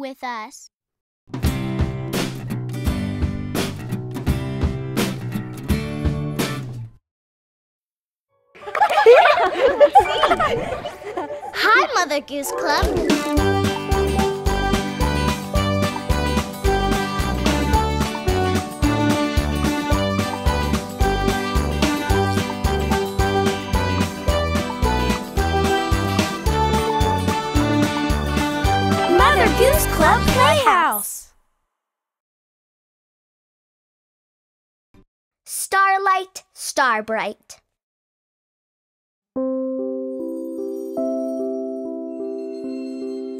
with us. Hi, Mother Goose Club. Club Playhouse! Starlight, Starbright.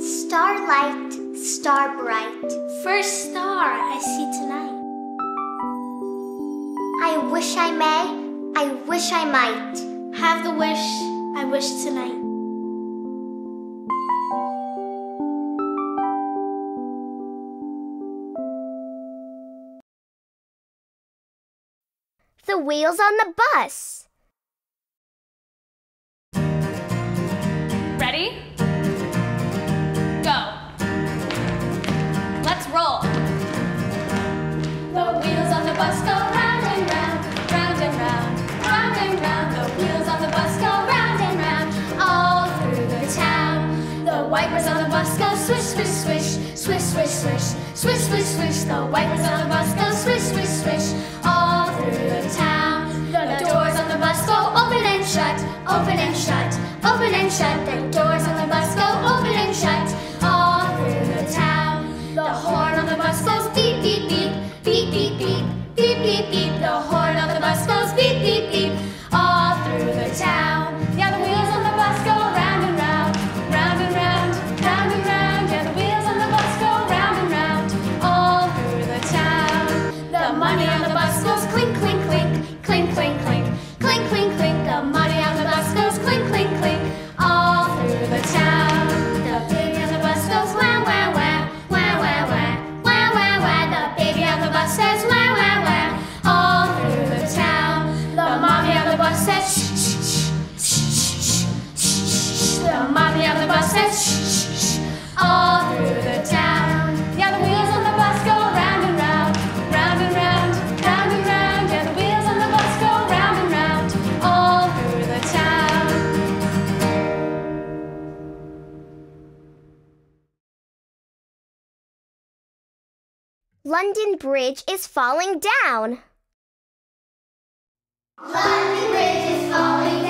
Starlight, starbright, first star I see tonight. I wish I may, I wish I might. Have the wish I wish tonight. the wheels on the bus. Ready? Go. Let's roll. The wheels on the bus go round and round, round and round, round and round. The wheels on the bus go round and round, all through the town. The wipers on the bus go swish, swish, swish swish, swish, swish. Swish, swish, swish, the wipers on the bus go swish, swish, swish. All through the town. The doors on the bus go open and shut, open and shut, open and shut. The doors on the bus go open and shut. All through the town. The horn on the bus goes beep, beep, beep, beep, beep, beep, beep, beep, beep. London Bridge is falling down. London Bridge is falling down.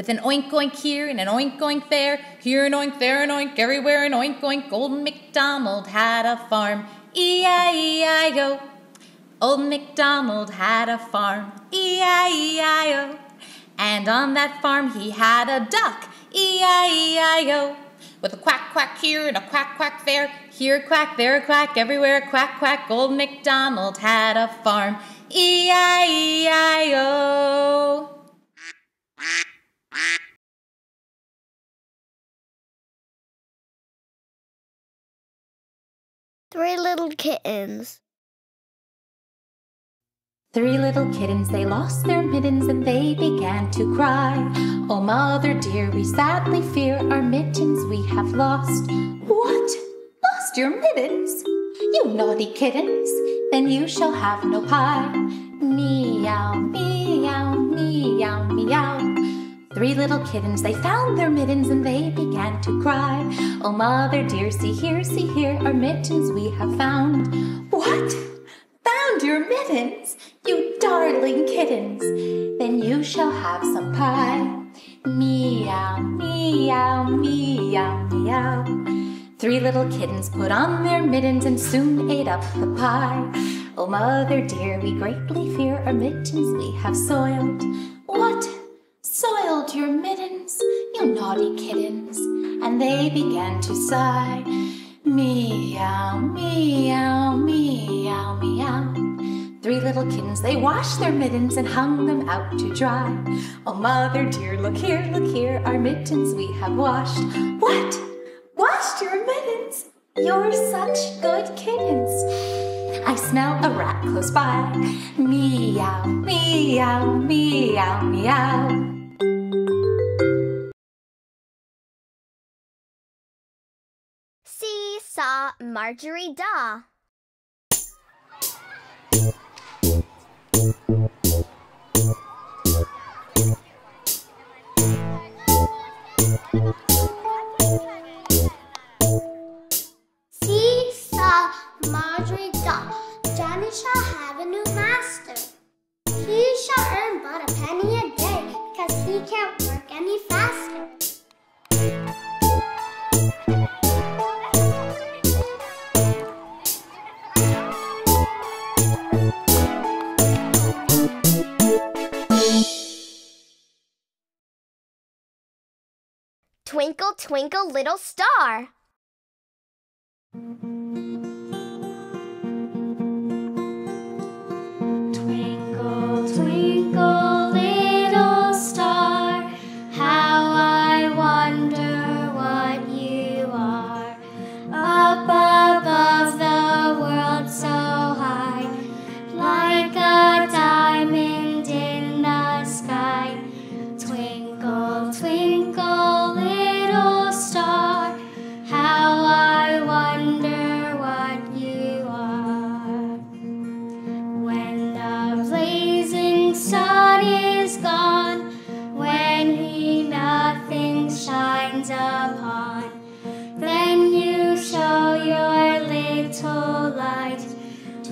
With an oink oink here and an oink oink there, here an oink, there an oink, everywhere an oink oink. Old MacDonald had a farm, E-I-E-I-O. Old MacDonald had a farm, E-I-E-I-O. And on that farm he had a duck, E-I-E-I-O. With a quack quack here and a quack quack there, here a quack, there a quack, everywhere a quack quack. Old MacDonald had a farm, E-I-E-I-O. Three little kittens. Three little kittens, they lost their mittens and they began to cry. Oh, mother dear, we sadly fear our mittens we have lost. What? Lost your mittens? You naughty kittens, then you shall have no pie. Meow, meow, meow, meow. Three little kittens, they found their mittens and they began to cry. Oh, mother dear, see here, see here, our mittens we have found. What? Found your mittens? You darling kittens, then you shall have some pie. Meow, meow, meow, meow. Three little kittens put on their mittens and soon ate up the pie. Oh, mother dear, we greatly fear our mittens we have soiled. What? Soiled your mittens, you naughty kittens? And they began to sigh. Meow, meow, meow, meow. Three little kittens, they washed their mittens and hung them out to dry. Oh, mother dear, look here, look here, our mittens we have washed. What? Washed your mittens? You're such good kittens. I smell a rat close by. Meow, meow, meow, meow. Margery Daw. Saw, Margery. Johnny shall have a new master. He shall earn but a penny a day because he can't Twinkle, little star.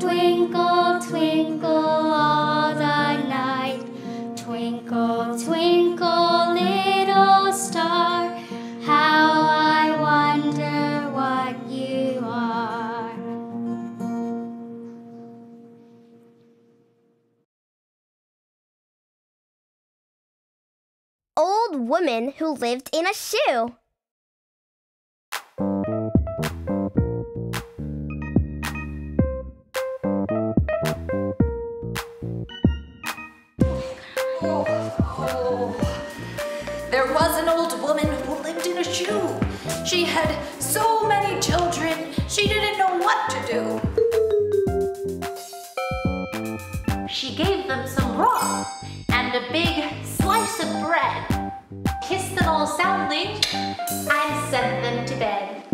Twinkle, twinkle all the night. Twinkle, twinkle, little star, how I wonder what you are. Old woman who lived in a shoe. She had so many children, she didn't know what to do. She gave them some raw and a big slice of bread, kissed them all soundly, and sent them to bed.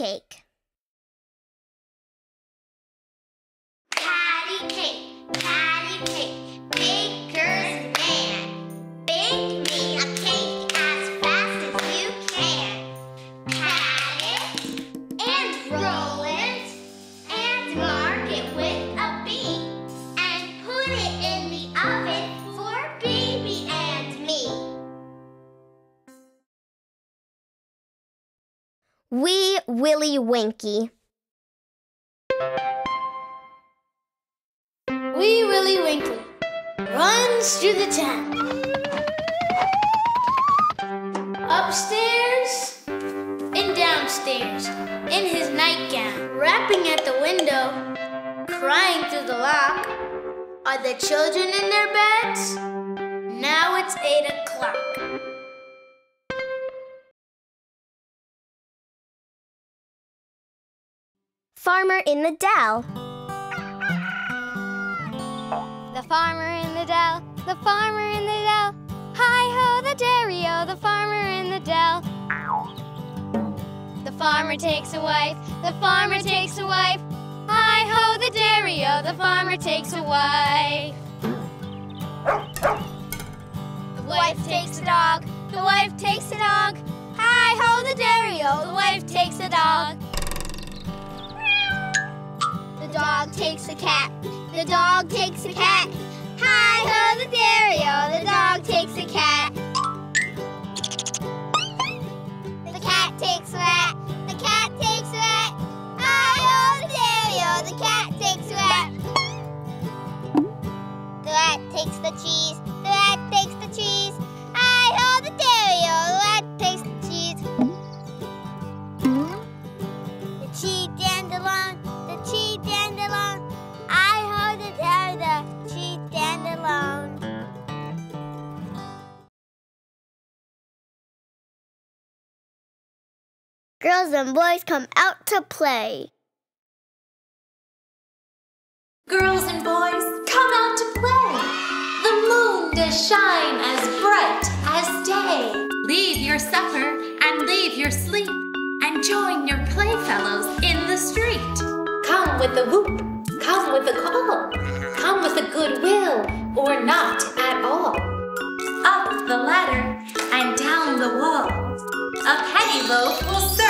Cake. Willie Winkie. Wee Willie Winkie runs through the town. Upstairs and downstairs in his nightgown, rapping at the window, crying through the lock. Are the children in their beds? Now it's eight o'clock. Farmer in the Dell. The farmer in the dell, the farmer in the dell. Hi ho, the dairy-o, the farmer in the dell. The farmer takes a wife, the farmer takes a wife. Hi ho, the dairy-o, the farmer takes a wife. The wife takes a dog, the wife takes a dog. Hi ho, the dairy-o, the wife takes a dog. The dog takes a cat. The dog takes a cat. Hi ho, the dairy-o. The dog takes a cat. The cat takes a rat. The cat takes a rat. Hi ho, the dairy-o. The cat takes a rat. The rat takes the cheese. Girls and boys come out to play. Girls and boys, come out to play. The moon does shine as bright as day. Leave your supper and leave your sleep and join your playfellows in the street. Come with a whoop, come with a call, come with a good will or not at all. Up the ladder and down the wall. A penny loaf will serve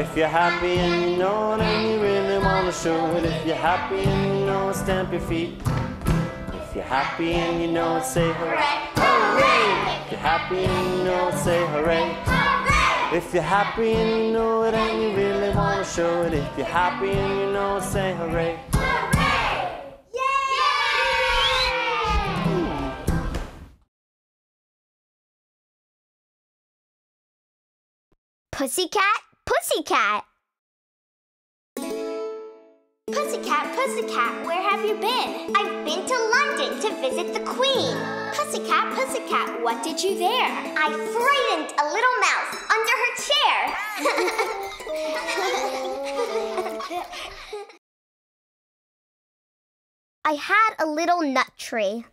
If you're happy and you know it, and you really want to show it. If you're happy and you know it, stamp your feet. If you're happy and you know it, say hooray. Hooray! If you're happy and you know it, say hooray. hooray. If you're happy and you know it and you really want to show it. If you're happy and you know it, say hooray. Pussycat, pussycat. Pussycat, pussycat, where have you been? I've been to London to visit the Queen. Pussycat, pussycat, what did you there? I frightened a little mouse under her chair. I had a little nut tree.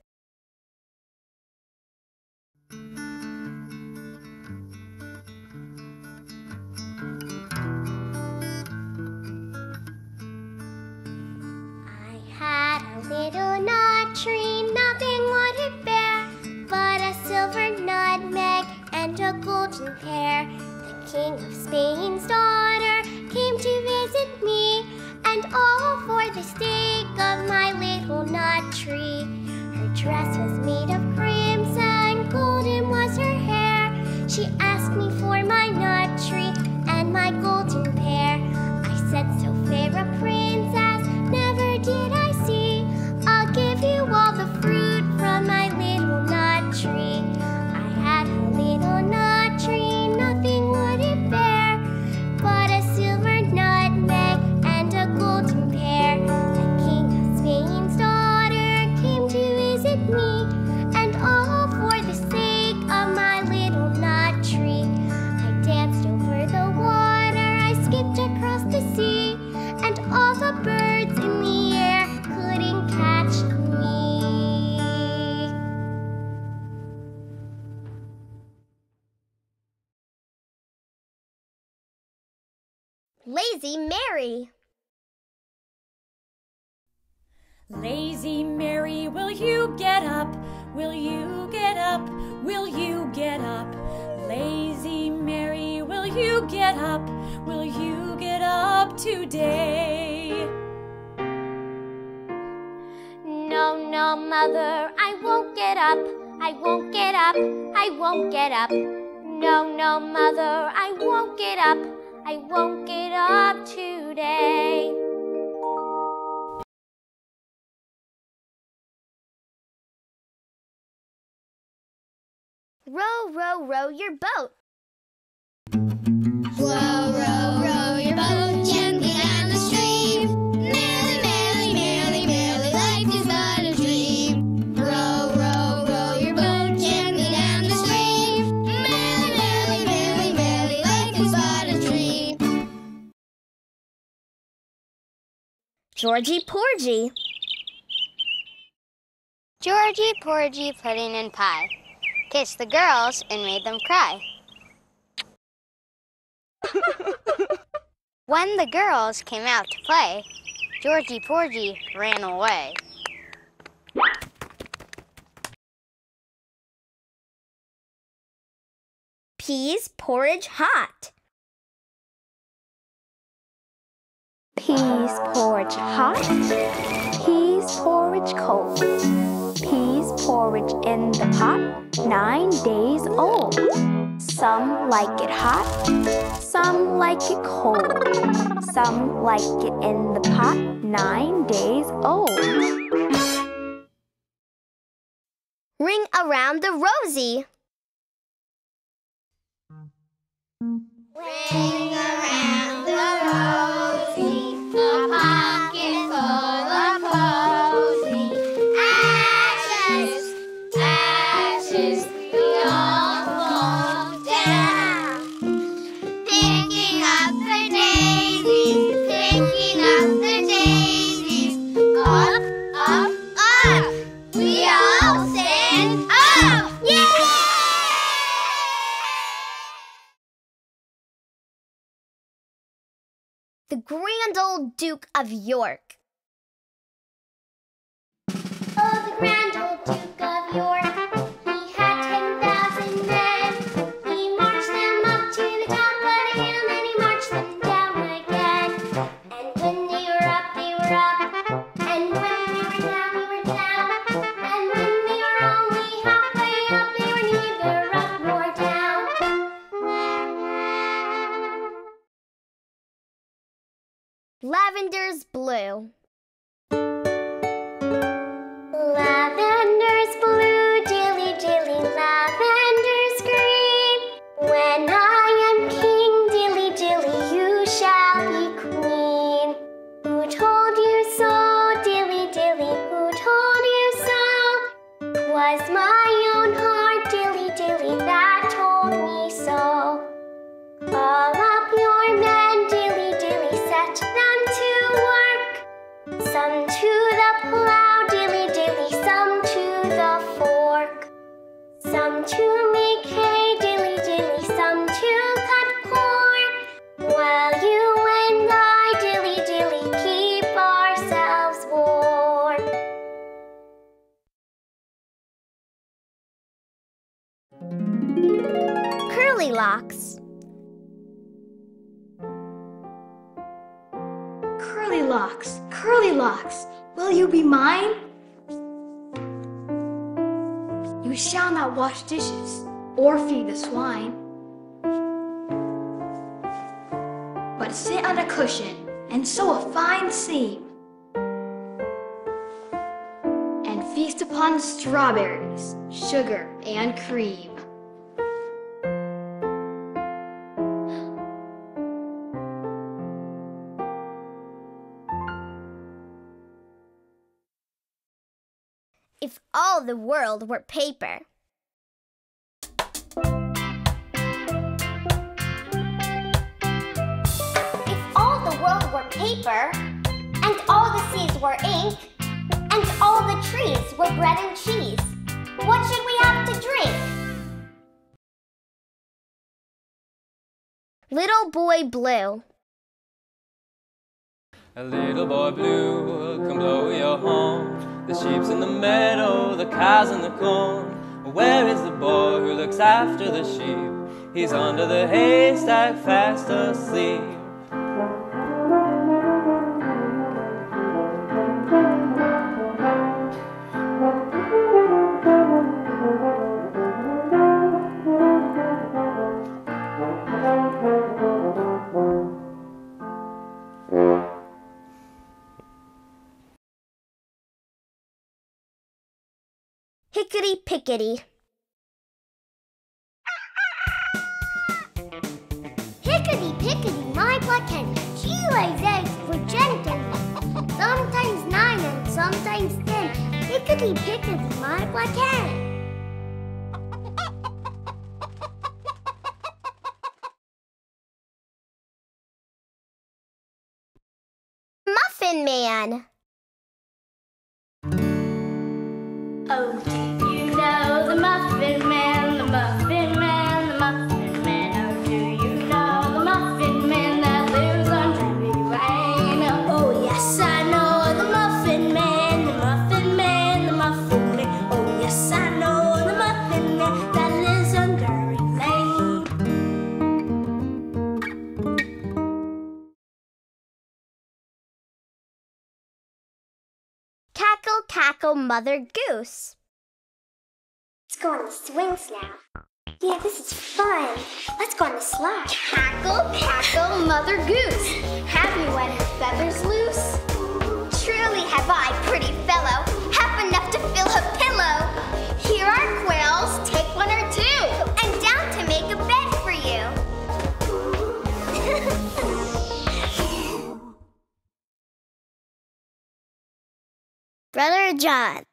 Little nut tree, nothing would it bear but a silver nutmeg and a golden pear. The King of Spain's daughter came to visit me, and all for the sake of my little nut tree. Her dress was made of crimson, golden was her hair. She asked me for my nut tree and my golden pear. I said, So fair a princess, Lazy Mary. Lazy Mary, will you get up? Will you get up? Will you get up? Lazy Mary, will you get up? Will you get up today? No, no, mother, I won't get up. I won't get up. I won't get up. No, no, mother, I won't get up. I won't get up today. Row, row, row your boat. Georgie Porgy. Georgie, Porgy, pudding and pie kissed the girls and made them cry. when the girls came out to play, Georgie Porgy ran away. Peas porridge hot. Peas porridge hot, peas porridge cold. Peas porridge in the pot, nine days old. Some like it hot, some like it cold. Some like it in the pot, nine days old. Ring around the rosy. Ring around The grand old Duke of York. Wash dishes or feed the swine, but sit on a cushion and sew a fine seam, and feast upon strawberries, sugar, and cream. If all the world were paper. Paper, and all the seas were ink, and all the trees were bread and cheese, what should we have to drink? Little boy blue. A little boy blue can blow your horn. The sheep's in the meadow, the cows in the corn. Where is the boy who looks after the sheep? He's under the haystack fast asleep. Pickety. Hickety pickety, my black hen. She lays eggs for Jenkins. Sometimes nine and sometimes ten. Hickety pickety, my black hen. Muffin Man. Mother Goose. Let's go on the swings now. Yeah, this is fun. Let's go on the slide. Cackle, cackle, Mother Goose. You let her feathers loose? Brother John.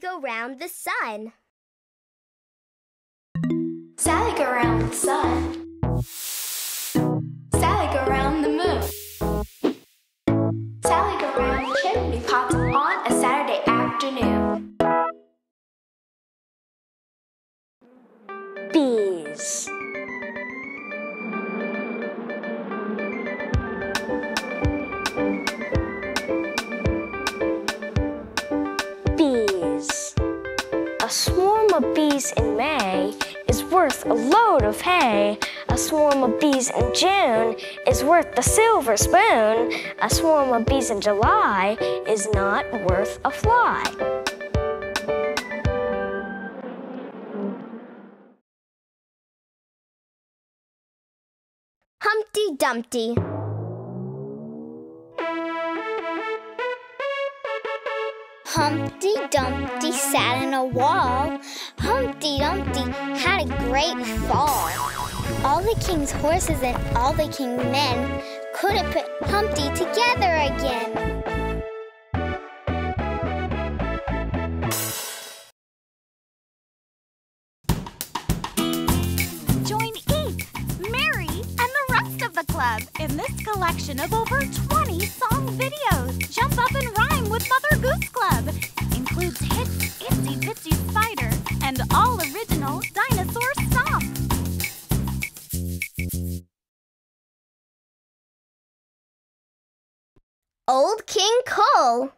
Go round the sun. Sally go round the sun. Worth the silver spoon. A swarm of bees in July is not worth a fly. Humpty Dumpty. Humpty Dumpty sat in a wall. Humpty Dumpty had a great fall. All the king's horses and all the king's men couldn't put Humpty together again. Join Eve, Mary, and the rest of the club in this collection of over 20 song videos. Jump up and rhyme with Mother Goose Club. Includes hits Itsy Bitsy Spider and all original dinosaur Old King Cole.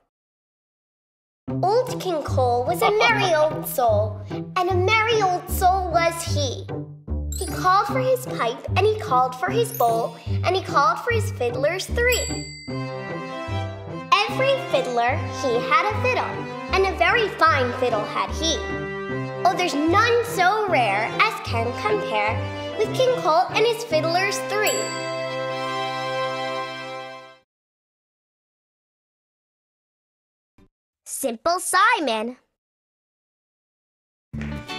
Old King Cole was a merry old soul, and a merry old soul was he. He called for his pipe, and he called for his bowl, and he called for his fiddlers three. Every fiddler he had a fiddle, and a very fine fiddle had he. Oh, there's none so rare as can compare with King Cole and his fiddlers three. Simple Simon.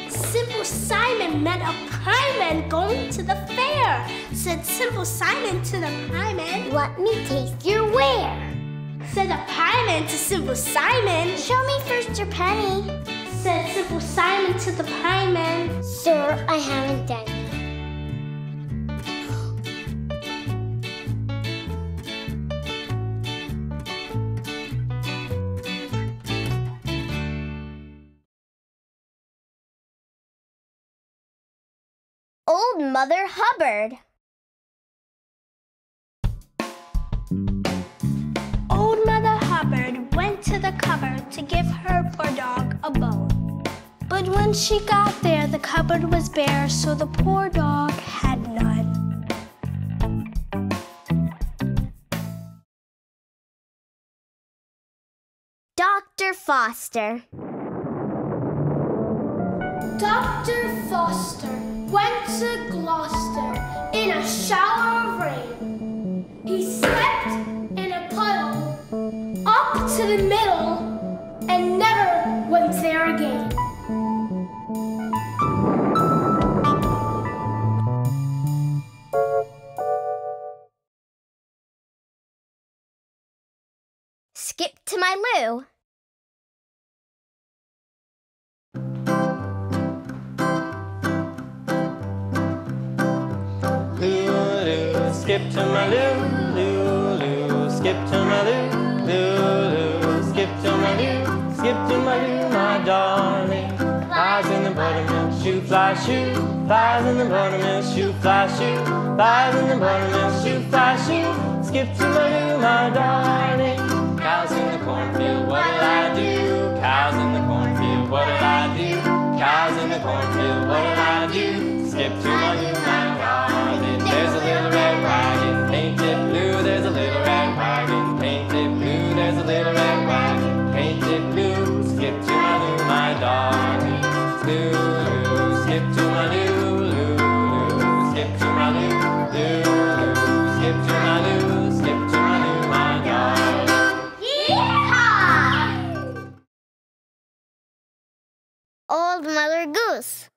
Simple Simon met a pie man going to the fair. Said Simple Simon to the pie man, Let me taste your ware. Said the pie man to Simple Simon, Show me first your penny. Said Simple Simon to the pie man, Sir, I haven't any. Old Mother Hubbard. Old Mother Hubbard went to the cupboard to give her poor dog a bone. But when she got there, the cupboard was bare, so the poor dog had none. Dr. Foster. Dr. Foster shower of rain. He stepped in a puddle up to the middle and never went there again. Skip to my loo. To my loo, loo, loo, skip to my loo, loo, loo, skip to my loo, skip to my loo, my darling. Flies in the buttermilk, shoo fly shoo, flies in the buttermilk, shoo fly shoo, flies in the buttermilk, shoo fly shoo, skip to my loo, my darling. Cows in the cornfield, what'll I do? Cows in the cornfield, what'll I do? Cows in the cornfield, what'll I do? Skip to my loo, my darling. There's a little red wagon, little red wagon, painted blue. Skip to my loo, my darling. Loo, loo, skip to my loo, loo, loo. Skip to my loo, loo, loo. Skip to my loo, skip to my loo, my darling. Yeehaw! Old Mother Goose.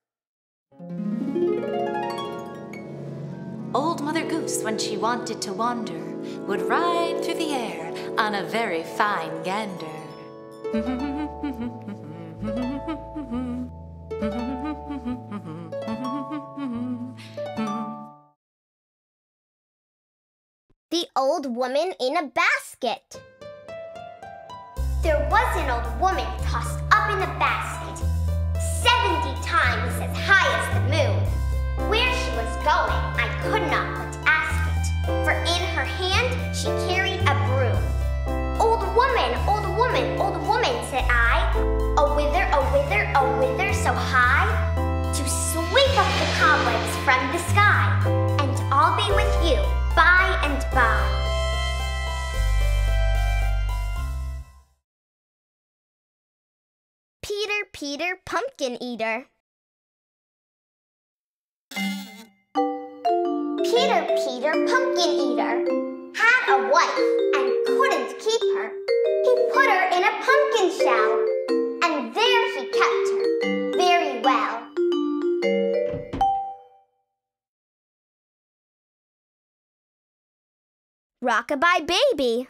Old Mother Goose, when she wanted to wander, would ride through the air on a very fine gander. The Old Woman in a Basket. There was an old woman tossed up in a basket, 70 times as high as the moon. Where she was going, I could not but ask it, for in her hand she carried a broom. Woman, old woman, old woman, said I, a whither, a whither, a whither so high? To sweep up the cobwebs from the sky, and I'll be with you by and by. Peter, Peter, Pumpkin Eater. Peter, Peter, Pumpkin Eater had a wife and couldn't keep her. He put her in a pumpkin shell, and there he kept her very well. Rockabye Baby.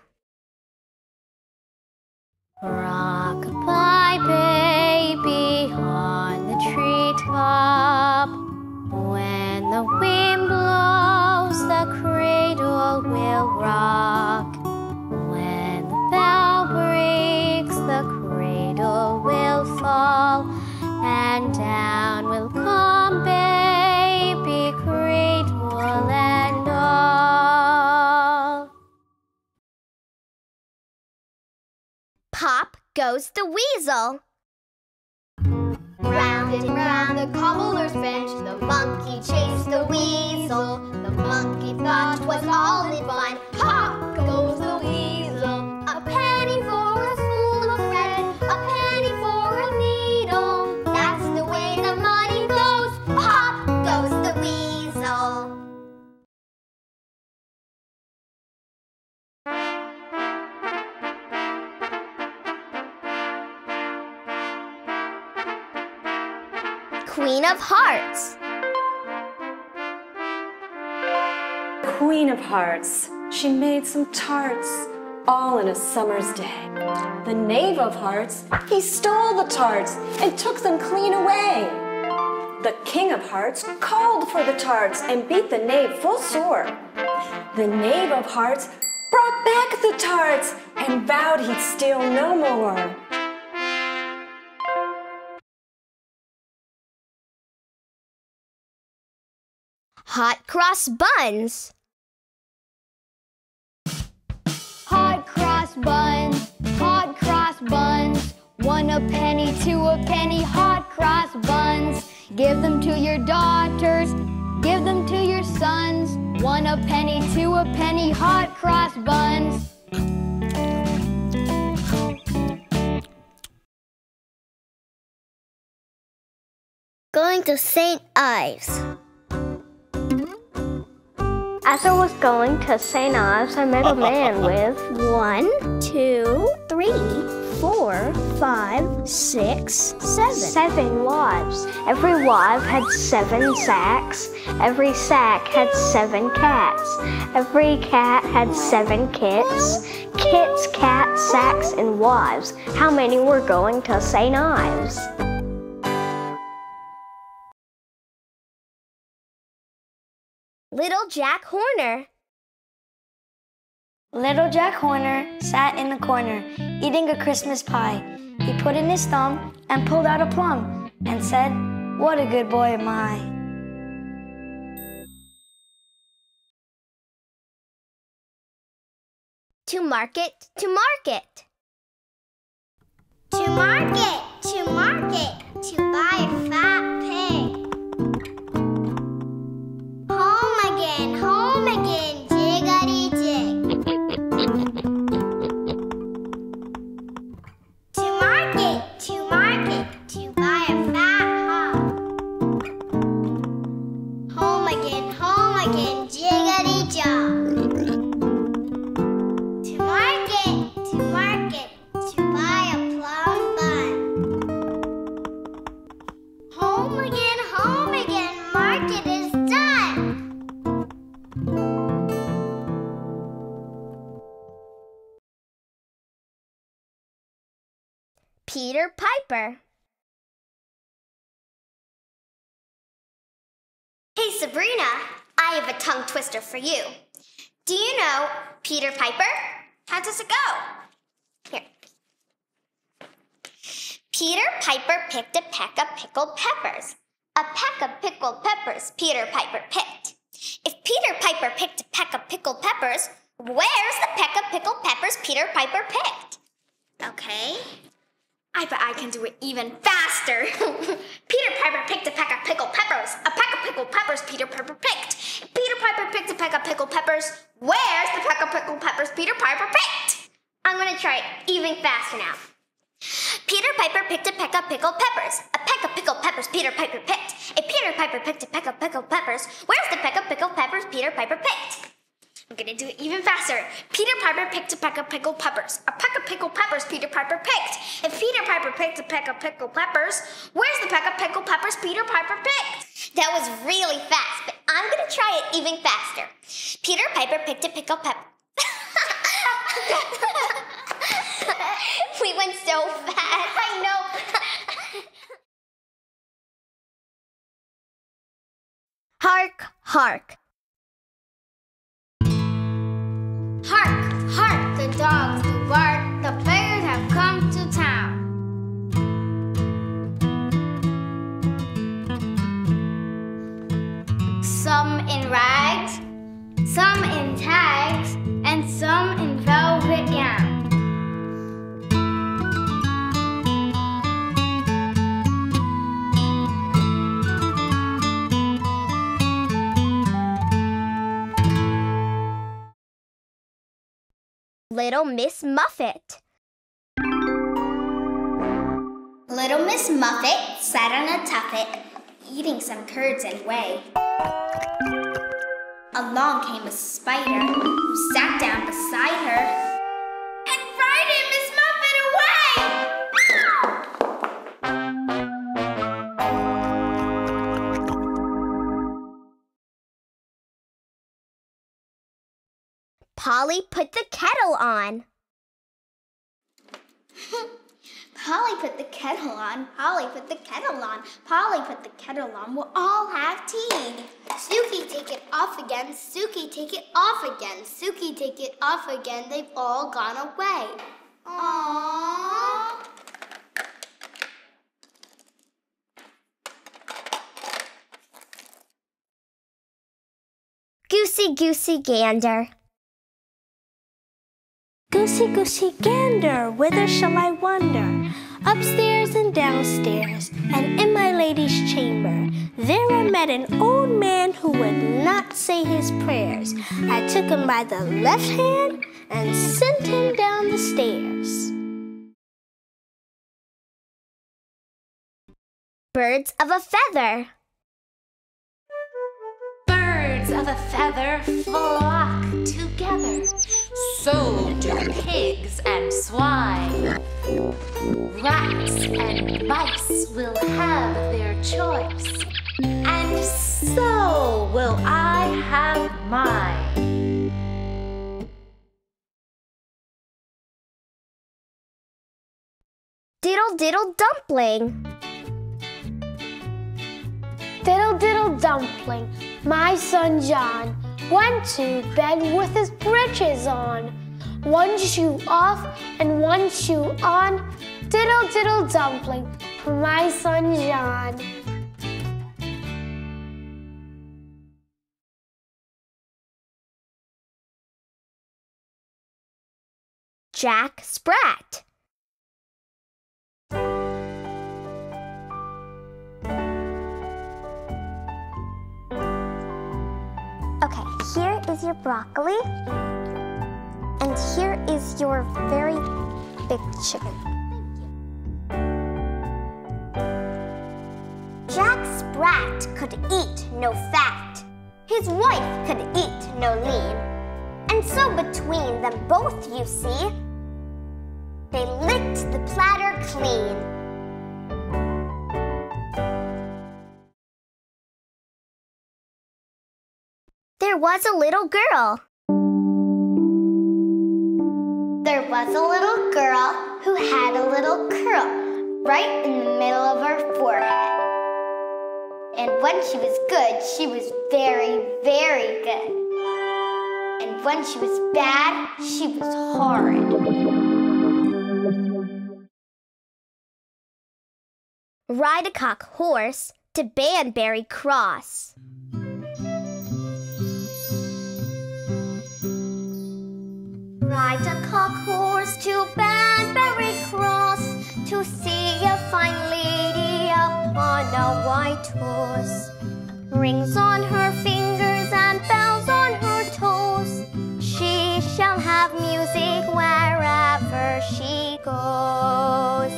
Rock-a-bye goes the weasel. Round and round the cobbler's bench, the monkey chased the weasel. The monkey thought thought 'twas all in fun. Pop of Hearts. Queen of Hearts. She made some tarts, all in a summer's day. The Knave of Hearts, he stole the tarts and took them clean away. The King of Hearts called for the tarts and beat the knave full sore. The Knave of Hearts brought back the tarts and vowed he'd steal no more. Hot Cross Buns. Hot cross buns, hot cross buns. One a penny, two a penny, hot cross buns. Give them to your daughters, give them to your sons. One a penny, two a penny, hot cross buns. Going to St. Ives. As I was going to St. Ives, I met a man with One, two, three, four, five, six, seven. seven wives. Every wife had seven sacks. Every sack had seven cats. Every cat had seven kits. Kits, cats, sacks, and wives. How many were going to St. Ives? Little Jack Horner. Little Jack Horner sat in the corner, eating a Christmas pie. He put in his thumb and pulled out a plum and said, What a good boy am I. To market, to market. To market, to market, to buy Peter Piper. Hey Sabrina, I have a tongue twister for you. Do you know Peter Piper? How does it go? Here. Peter Piper picked a peck of pickled peppers. A peck of pickled peppers Peter Piper picked. If Peter Piper picked a peck of pickled peppers, where's the peck of pickled peppers Peter Piper picked? Okay. I bet I can do it even faster. Peter Piper picked a peck of pickled peppers. A peck of pickled peppers Peter Piper picked. Peter Piper picked a peck of pickled peppers, where's the peck of pickled peppers Peter Piper picked? I'm gonna try it even faster now. Peter Piper picked a peck of pickled peppers. A peck of pickled peppers Peter Piper picked. A Peter Piper picked a peck of pickled peppers, where's the peck of pickled peppers Peter Piper picked? I'm gonna do it even faster. Peter Piper picked a peck of pickled peppers. A peck of pickled peppers Peter Piper picked. If Peter Piper picked a peck of pickled peppers, where's the peck of pickled peppers Peter Piper picked? That was really fast, but I'm gonna try it even faster. Peter Piper picked a pickled pepper. we went so fast. I know. Hark, hark. Hark, dogs do bark. The players have come to town. Some in rags, some in tags, and some Little Miss Muffet. Little Miss Muffet sat on a tuffet, eating some curds and whey. Along came a spider, who sat down beside her Polly put the kettle on. Polly put the kettle on. Polly put the kettle on. Polly put the kettle on. We'll all have tea. Suki, take it off again. Suki, take it off again. Suki, take it off again. They've all gone away. Aww. Goosey, goosey, gander. Goosey, goosey, gander, whither shall I wander? Upstairs and downstairs, and in my lady's chamber. There I met an old man who would not say his prayers. I took him by the left hand and sent him down the stairs. Birds of a feather. Birds of a feather flock together. So do pigs and swine. Rats and mice will have their choice. And so will I have mine. Diddle diddle dumpling. Diddle diddle dumpling, my son John went to bed with his breeches on. One shoe off and one shoe on. Diddle diddle dumpling for my son John. Jack Sprat. Is your broccoli. And here is your very big chicken. Jack Sprat could eat no fat. His wife could eat no lean. And so between them both, you see, they licked the platter clean. There was a little girl. There was a little girl who had a little curl right in the middle of her forehead. And when she was good, she was very, very good. And when she was bad, she was horrid. Ride a cock horse to Banbury Cross. Cock horse to Banbury Cross to see a fine lady upon a white horse. Rings on her fingers and bells on her toes. She shall have music wherever she goes.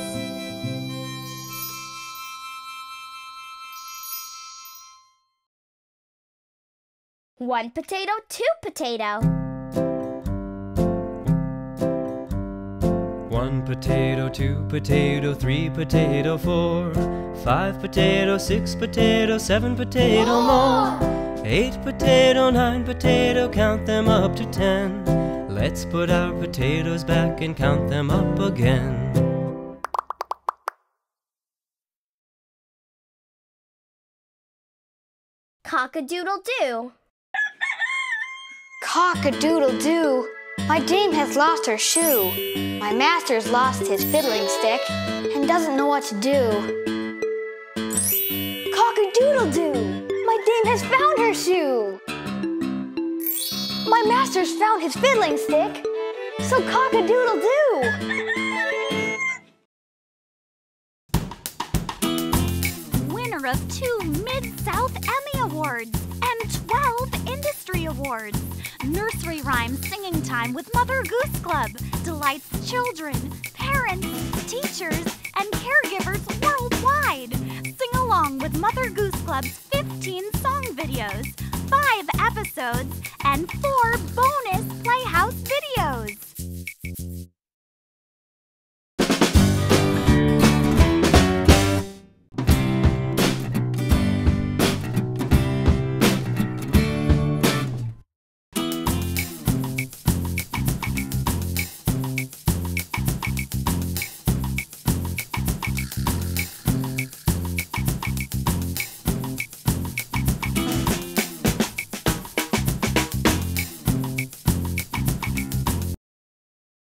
One potato, two potato. Potato, two potato, three potato, four, five potato, six potato, seven potato more. Eight potato, nine potato, count them up to ten. Let's put our potatoes back and count them up again. Cock-a-doodle doo. My dame has lost her shoe. My master's lost his fiddling stick and doesn't know what to do. Cock-a-doodle doo. My dame has found her shoe. My master's found his fiddling stick. So cock-a-doodle doo. Winner of two Mid-South Emmy Awards and 12 Industry Awards. Nursery rhyme singing time with Mother Goose Club delights children, parents, teachers, and caregivers worldwide. Sing along with Mother Goose Club's 15 song videos, 5 episodes, and 4 bonus Playhouse videos.